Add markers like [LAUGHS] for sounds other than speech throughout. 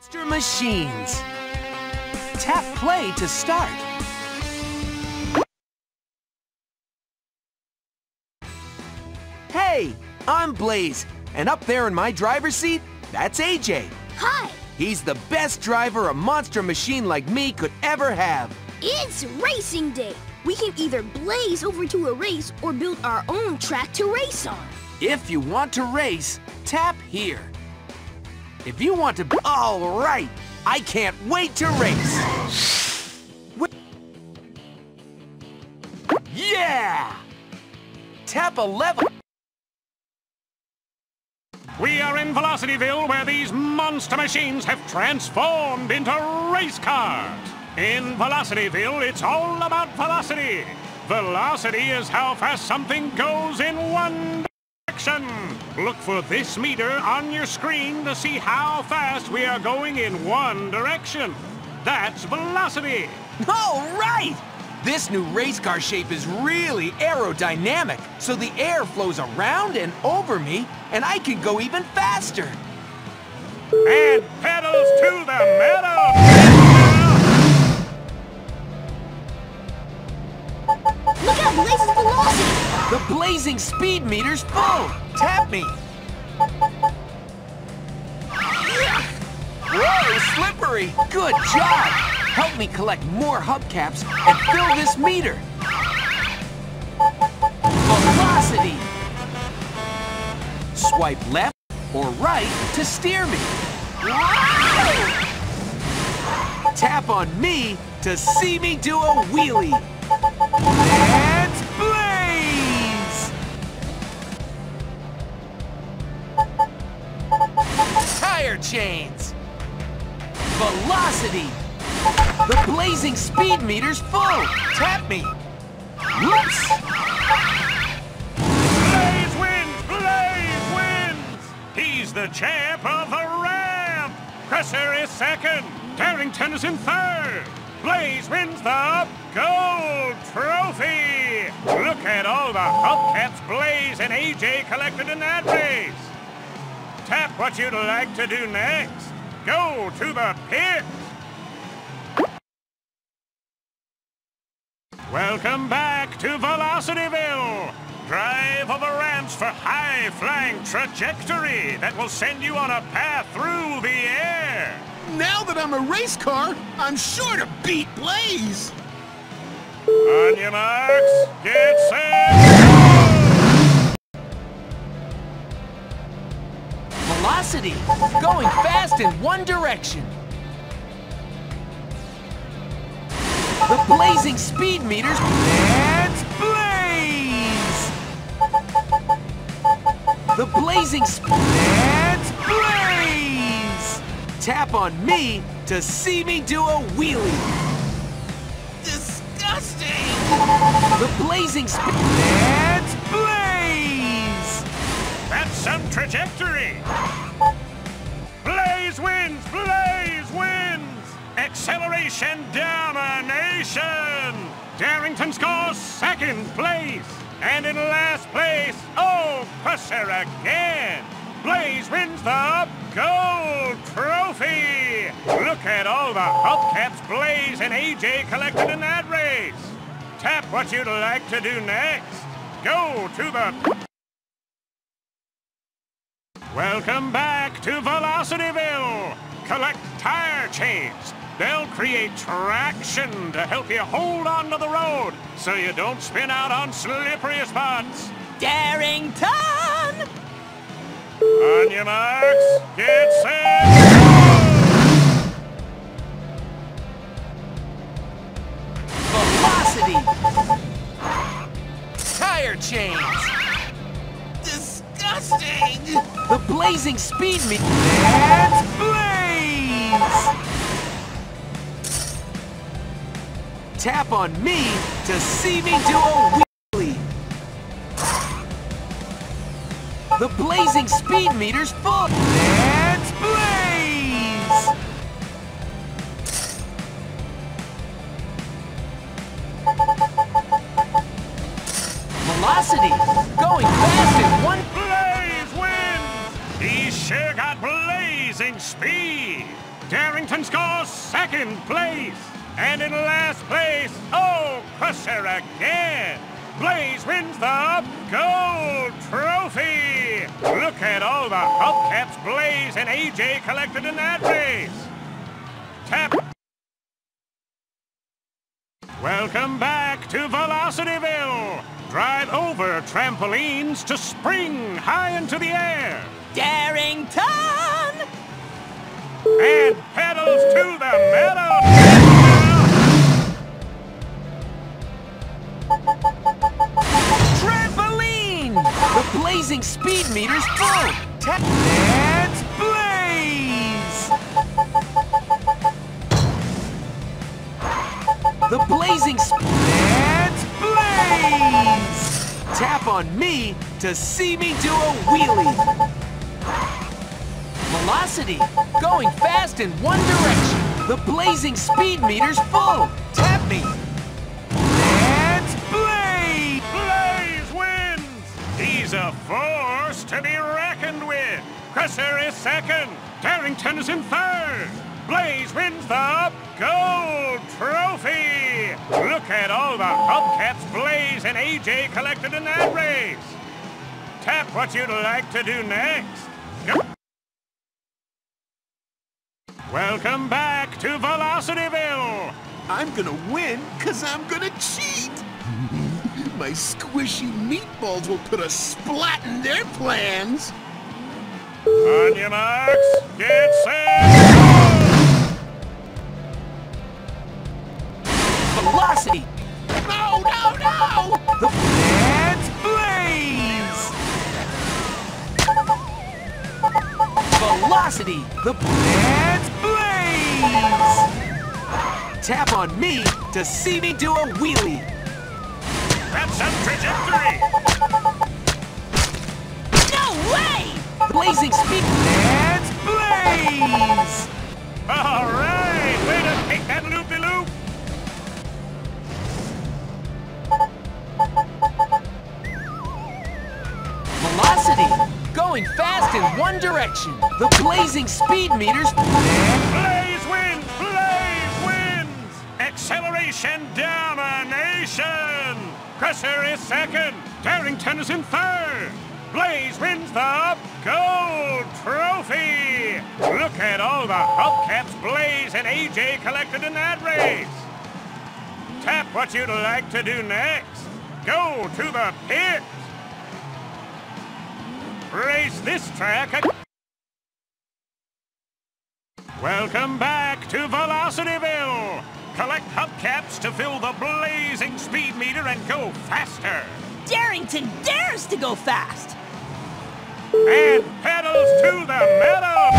Monster Machines. Tap play to start. Hey, I'm Blaze, and up there in my driver's seat, that's AJ. Hi, He's the best driver a monster machine like me could ever have. it's racing day. We can either blaze over to a race or build our own track to race on. If you want to race, tap here. If you want to... All right! I can't wait to race! Yeah! Tap a level... We are in Velocityville where these monster machines have transformed into race cars. In Velocityville, it's all about velocity. Velocity is how fast something goes in one direction. Look for this meter on your screen to see how fast we are going in one direction. That's velocity. All right! This new race car shape is really aerodynamic, so the air flows around and over me, and I can go even faster. And pedals to the metal. Speed meter's full. Tap me. Whoa, slippery. Good job. Help me collect more hubcaps and fill this meter. Velocity. Swipe left or right to steer me. Wow! Tap on me to see me do a wheelie. Let's blaze! Chains. Velocity. The blazing speed meter's full. Tap me. Whoops. Blaze wins! Blaze wins! He's the champ of the ramp! Crusher is second. Darington is in third. Blaze wins the gold trophy! Look at all the hubcaps Blaze and AJ collected in that race. Tap what you'd like to do next. Go to the pit. Welcome back to Velocityville! Drive over ramps for high-flying trajectory that will send you on a path through the air! Now that I'm a race car, I'm sure to beat Blaze. On your marks, get set, Velocity. Going fast in one direction. The blazing speed meters. Let's blaze! The blazing speed, Let's blaze! Tap on me to see me do a wheelie. Disgusting. The blazing speed. Some trajectory! Blaze wins! Blaze wins! Acceleration domination! Darington scores second place! And in last place, oh, Crusher again! Blaze wins the gold trophy! Look at all the hubcaps Blaze and AJ collected in that race! Tap what you'd like to do next. Go to the Welcome back to Velocityville! Collect tire chains. They'll create traction to help you hold on to the road so you don't spin out on slippery spots. Darington! On your marks, get set! Velocity! Tire chains! Disgusting. The blazing speed meter. Let's blaze! Tap on me to see me do a wheelie. The blazing speed meter's full. Let's blaze! Velocity! Going fast in one sure got blazing speed! Darington scores second place. And in last place, oh, Crusher again. Blaze wins the gold trophy. Look at all the hubcaps Blaze and AJ collected in that race. Tap. Welcome back to Velocityville. Drive over trampolines to spring high into the air. Darington! And pedals to the metal! Trampoline! The blazing speed meter's full. And blaze! The blazing speed and blaze! Tap on me to see me do a wheelie. Velocity, going fast in one direction. The blazing speed meter's full. Tap me. And blaze! Blaze wins! He's a force to be reckoned with. Crusher is second. Darington is in third. Blaze wins the gold trophy. Look at all the hubcaps Blaze and AJ collected in that race. Tap what you'd like to do next. Go. Welcome back to Velocityville. I'm gonna win because I'm gonna cheat. [LAUGHS] My squishy meatballs will put a splat in their plans. On your marks, get set, go! Velocity! No, no, no! The and blaze! Velocity! The and Tap on me to see me do a wheelie. That's some trajectory. No way! Blazing speed and blaze! All right, way to take that loop-de-loop. Velocity! Going fast in one direction. The blazing speed meters Crusher is second. Darington is in third. Blaze wins the gold trophy! Look at all the hubcaps Blaze and AJ collected in that race. Tap what you'd like to do next. Go to the pit. Race this track. Welcome back to Velocityville. Collect hubcaps to fill the blazing speed meter and go faster. Darington dares to go fast! And pedals to the meadow.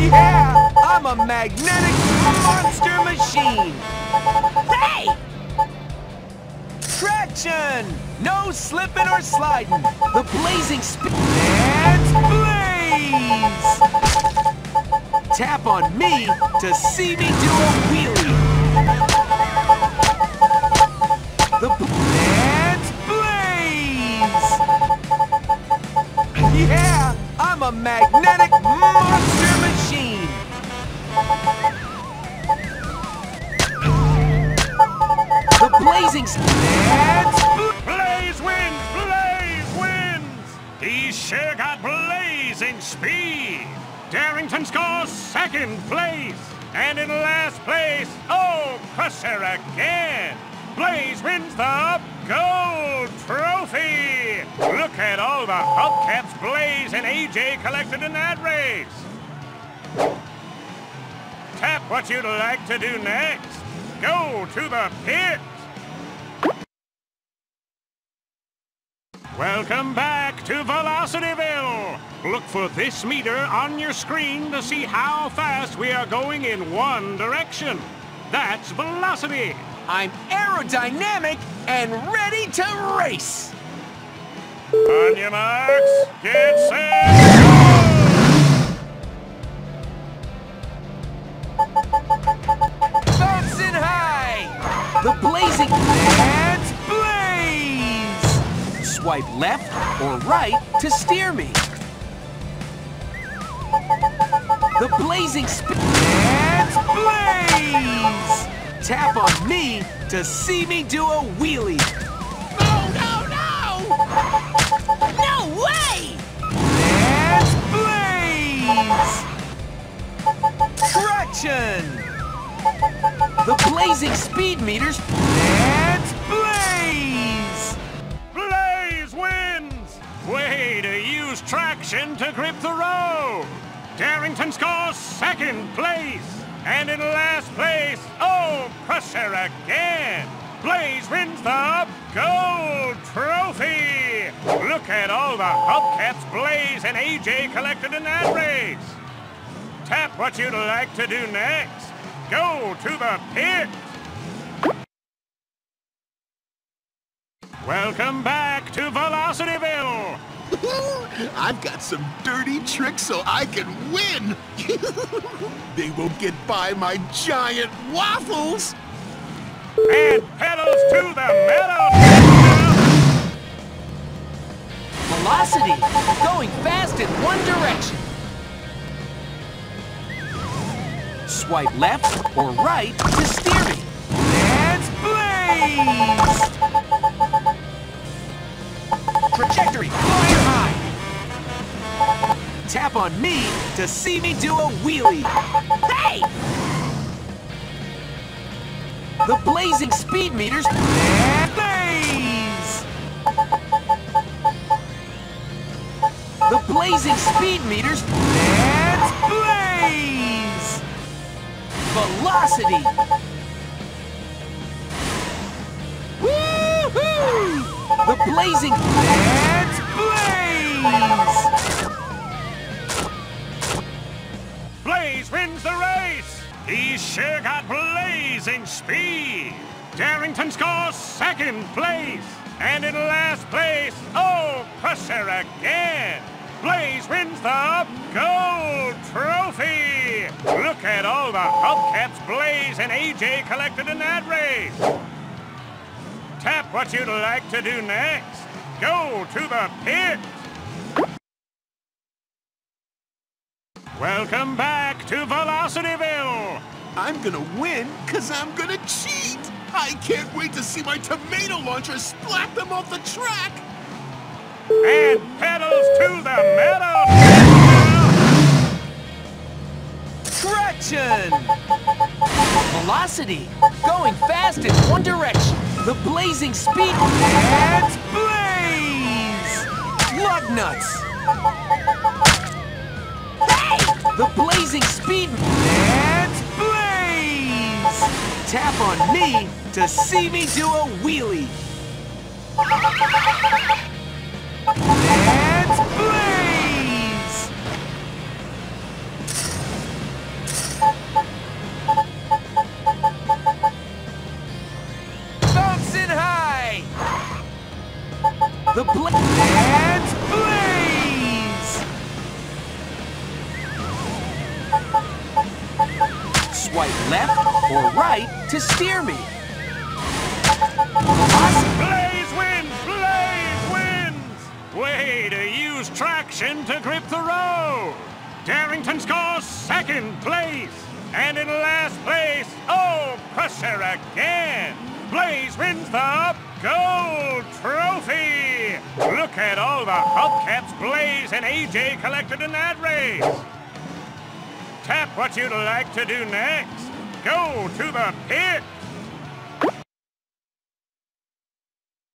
Yeah! I'm a magnetic monster machine! Hey! Traction! No slipping or sliding! The blazing speed and blaze! Tap on me to see me do a wheelie! The and blaze! Yeah! I'm a magnetic monster machine! The blazing and Blaze wins! Blaze wins! He's sure got blazing speed. Darington scores second place. And in last place, oh, Crusher again. Blaze wins the gold trophy. Look at all the hubcaps Blaze and AJ collected in that race. Tap what you'd like to do next. Go to the pit. Welcome back to Velocityville. Look for this meter on your screen to see how fast we are going in one direction. That's velocity. I'm aerodynamic and ready to race! On your marks, get set! Bouncing high! The blazing and blaze! Swipe left or right to steer me. The blazing speed and blaze! Tap on me to see me do a wheelie. No, no, no! No way! And blaze! Traction! The blazing speed meters and blaze! Blaze wins! Way to use traction to grip the road! Darington scores second place! And in last place, oh, Crusher again! Blaze wins the gold trophy! Look at all the hubcaps Blaze and AJ collected in that race! Tap what you'd like to do next. Go to the pit! Welcome back to Velocityville! [LAUGHS] I've got some dirty tricks so I can win! [LAUGHS] they won't get by my giant waffles! And pedals to the metal! Velocity, going fast in one direction. Swipe left or right to steer me. And blaze! Trajectory, flying high. Tap on me to see me do a wheelie. Hey! The blazing speed meters and blaze! The blazing speed meters and blaze! Velocity! Woohoo! The blazing and blaze! Wins the race! He's sure got blazing speed! Darington scores second place! And in last place, oh, Crusher again! Blaze wins the gold trophy! Look at all the hubcaps Blaze and AJ collected in that race! Tap what you'd like to do next. Go to the pit! Welcome back to Velocityville! I'm gonna win because I'm gonna cheat! I can't wait to see my tomato launcher splat them off the track! And pedals to the metal! Traction! Velocity, going fast in one direction. The blazing speed and blaze! Lug nuts! The blazing speed and blaze! Tap on me to see me do a wheelie. And traction to grip the road! Darington scores second place! And in last place, oh, Crusher again! Blaze wins the gold trophy! Look at all the hubcaps Blaze and AJ collected in that race! Tap what you'd like to do next. Go to the pit!